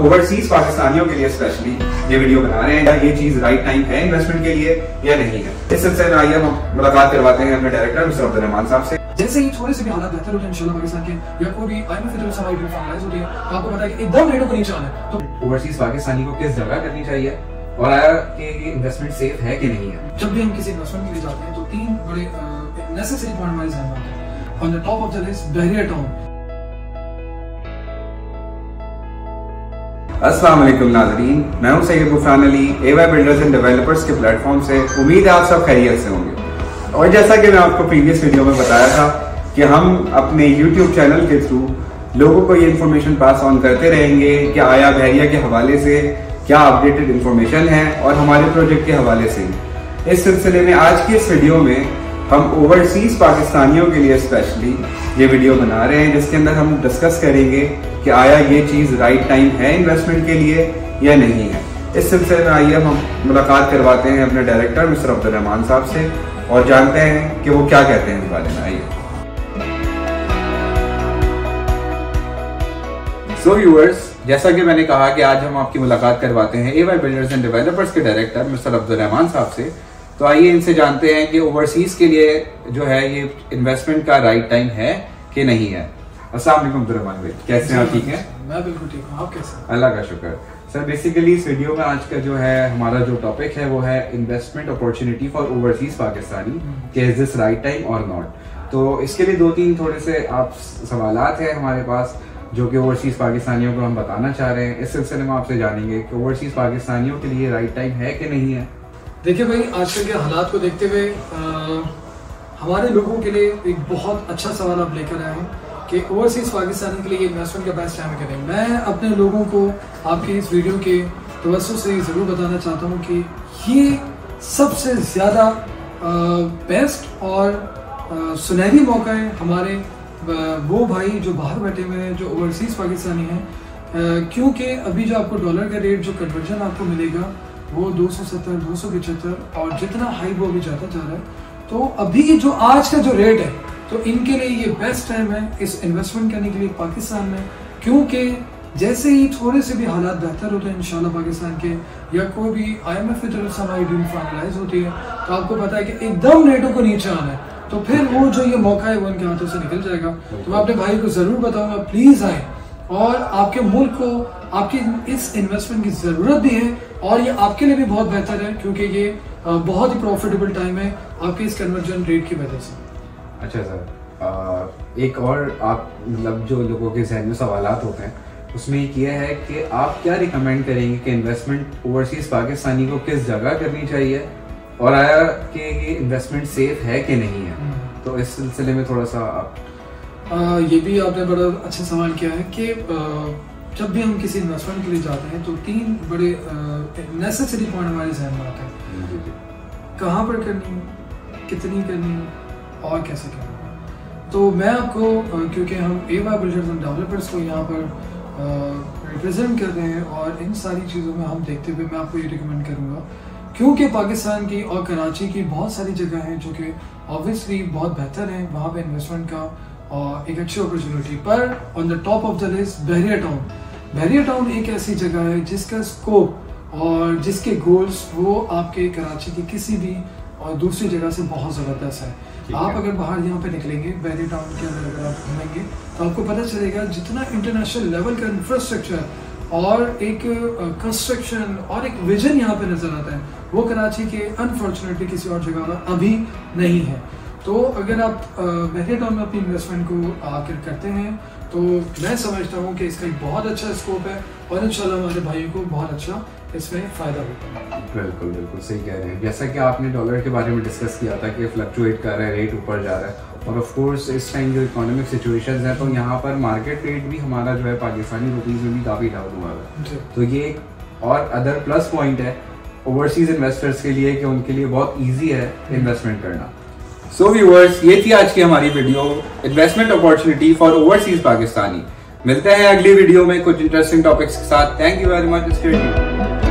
Overseas पाकिस्तानियों के लिए स्पेशली ये वीडियो बना रहे हैं ये चीज़ राइट टाइम है इन्वेस्टमेंट के लिए या नहीं है? इस सिलसिले में आइए हम मुलाकात करवाते हैं अपने डायरेक्टर मिस्टर अब्दुल रहमान साहब से। जैसे ही थोड़े से भी हालात बेहतर होते हैं इंशाल्लाह पाकिस्तान के या कोई भी आईएमएफ की तरफ़ से हमारी फाइनलाइज होती है आपको पता है कि एकदम रेटों को नीचे आना है। तो ओवरसीज पाकिस्तानी को किस जगह करनी चाहिए? और आया कि ये इन्वेस्टमेंट सेफ़ है कि नहीं है? जब भी हम किसी इन्वेस्टमेंट के लिए जाते हैं तो तीन बड़े नेसेसरी पॉइंट हमारे में आते हैं। On the top of the list Bahria Town अस्सलाम वालेकुम नाजरीन, मैं हूँ Syed Gufran Ali A Y builders and developers के प्लेटफॉर्म से। उम्मीद है आप सब खैरियत से होंगे। और जैसा कि मैं आपको प्रीवियस वीडियो में बताया था कि हम अपने यूट्यूब चैनल के थ्रू लोगों को ये इन्फॉर्मेशन पास ऑन करते रहेंगे कि आया बहरिया के हवाले से क्या अपडेटेड इन्फॉर्मेशन है और हमारे प्रोजेक्ट के हवाले से। इस सिलसिले में आज की इस वीडियो में हम ओवरसीज पाकिस्तानियों के लिए स्पेशली ये वीडियो बना रहे हैं, जिसके अंदर हम डिस्कस करेंगे कि आया ये चीज़ राइट टाइम है इन्वेस्टमेंट के लिए या नहीं है। इस सिलसिले में आइए, हम मुलाकात करवाते हैं अपने डायरेक्टर मिस्टर अब्दुल रहमान साहब से, और जानते हैं कि वो क्या कहते हैं इस बारे में। आइए। सो व्यूअर्स जैसा कि मैंने कहा कि आज हम आपकी मुलाकात करवाते हैं A Y builders and developers के डायरेक्टर मिस्टर अब्दुल रहमान साहब से। तो आइए इनसे जानते हैं कि ओवरसीज के लिए जो है ये इन्वेस्टमेंट का राइट टाइम है कि नहीं है। भाई कैसे हैं आप? ठीक हैं? मैं बिल्कुल ठीक हूँ। आप कैसे अल्लाह का शुक्र। सर बेसिकली इस वीडियो में आज का जो है हमारा जो टॉपिक है वो है investment opportunity for overseas Pakistani कि इज़ दिस राइट टाइम और नॉट तो इसके लिए दो तीन थोड़े से आप सवाल हैं हमारे पास जो कि ओवरसीज पाकिस्तानियों को हम बताना चाह रहे हैं। इस सिलसिले में आपसे जानेंगे कि ओवरसीज पाकिस्तानियों के लिए राइट टाइम है कि नहीं है। देखिए भाई, आजकल के हालात को देखते हुए हमारे लोगों के लिए एक बहुत अच्छा सवाल आप लेकर आए हैं कि ओवरसीज पाकिस्तानी के लिए इन्वेस्टमेंट का बेस्ट टाइम करें। मैं अपने लोगों को आपके इस वीडियो के तवसु से ज़रूर बताना चाहता हूँ कि ये सबसे ज़्यादा बेस्ट और सुनहरी मौका है हमारे वो भाई जो बाहर बैठे हुए हैं, जो ओवरसीज़ पाकिस्तानी हैं क्योंकि अभी जो आपको डॉलर का रेट जो कन्वर्जन आपको मिलेगा वो दो सौ सत्तर, दो सौ पचहत्तर और जितना हाई वो अभी जाता जा रहा है तो अभी जो आज का जो रेट है तो इनके लिए ये बेस्ट टाइम है इस इन्वेस्टमेंट करने के लिए पाकिस्तान में, क्योंकि जैसे ही थोड़े से भी हालात बेहतर होते हैं, इंशाल्लाह पाकिस्तान के, या कोई भी आई एम एफ़ की तरफ़ से हमारी ड्रीम फाइनलाइज होती है तो आपको पता है कि एकदम रेटों को नीचे आना है तो फिर वो जो ये मौका है, वो उनके हाथों से निकल जाएगा। तो मैं अपने भाई को ज़रूर बताऊँगा प्लीज़ आए। और आपके मुल्क को, आपकी इस इन्वेस्टमेंट की ज़रूरत भी है और ये आपके लिए भी बहुत बेहतर है क्योंकि ये बहुत ही प्रॉफिटेबल टाइम है आपके इस कन्वर्जन रेट की वजह से। अच्छा सर एक और आप मतलब जो लोगों के जहन में सवाल होते हैं उसमें एक ये है कि आप क्या रिकमेंड करेंगे कि इन्वेस्टमेंट ओवरसीज पाकिस्तानी को किस जगह करनी चाहिए? और आया कि ये इन्वेस्टमेंट सेफ़ है कि नहीं है? हम्म। तो इस सिलसिले में थोड़ा सा आप आ, ये भी आपने बड़ा अच्छा सवाल किया है कि जब भी हम किसी इन्वेस्टमेंट के लिए जाते हैं तो तीन बड़े नेसेसरी पॉइंट हमारे जहन में आते हैं। कहाँ पर करनी है? कितनी करनी है? और कैसे करनी है? तो मैं आपको क्योंकि हम A Y builders and developers को यहाँ पर रिप्रेजेंट कर रहे हैं और इन सारी चीज़ों में हम देखते हुए मैं आपको ये रिकमेंड करूँगा। क्योंकि पाकिस्तान की और कराची की बहुत सारी जगह हैं जो कि ऑब्वियसली बहुत बेहतर हैं वहाँ पे इन्वेस्टमेंट का और एक अच्छी अपॉर्चुनिटी पर on the top of the list Bahria Town Bahria Town एक ऐसी जगह है जिसका स्कोप और जिसके गोल्स वो आपके कराची की किसी भी और दूसरी जगह से बहुत ज़बरदस्त है। आप अगर बाहर यहाँ पे निकलेंगे बहरी टाउन के अंदर अगर आप घूमेंगे तो आपको पता चलेगा जितना इंटरनेशनल लेवल का इंफ्रास्ट्रक्चर और एक कंस्ट्रक्शन और एक विजन यहाँ पे नज़र आता है वो कराची के अनफॉर्चुनेटली किसी और जगह पर अभी नहीं है। तो अगर आप बहरे टाउन में अपनी इन्वेस्टमेंट को आकर करते हैं तो मैं समझता हूँ कि इसका एक बहुत अच्छा स्कोप है और इंशाल्लाह हमारे भाइयों को बहुत अच्छा इसमें फ़ायदा होता है बिल्कुल बिल्कुल सही कह रहे हैं। जैसा कि आपने डॉलर के बारे में डिस्कस किया था कि फ्लक्चुएट कर रहा है रेट ऊपर जा रहा है और ऑफ़ कोर्स इस टाइम जो इकोनॉमिक सिचुएशन है तो यहाँ पर मार्केट रेट भी हमारा जो है पाकिस्तानी रुपीज़ में भी काफ़ी डाउन हुआ है। तो ये एक और अदर प्लस पॉइंट है ओवरसीज इन्वेस्टर्स के लिए कि उनके लिए बहुत ईजी है इन्वेस्टमेंट करना। सो व्यूअर्स ये थी आज की हमारी video investment opportunity for overseas Pakistani मिलते हैं अगली वीडियो में कुछ इंटरेस्टिंग टॉपिक्स के साथ. Thank you very much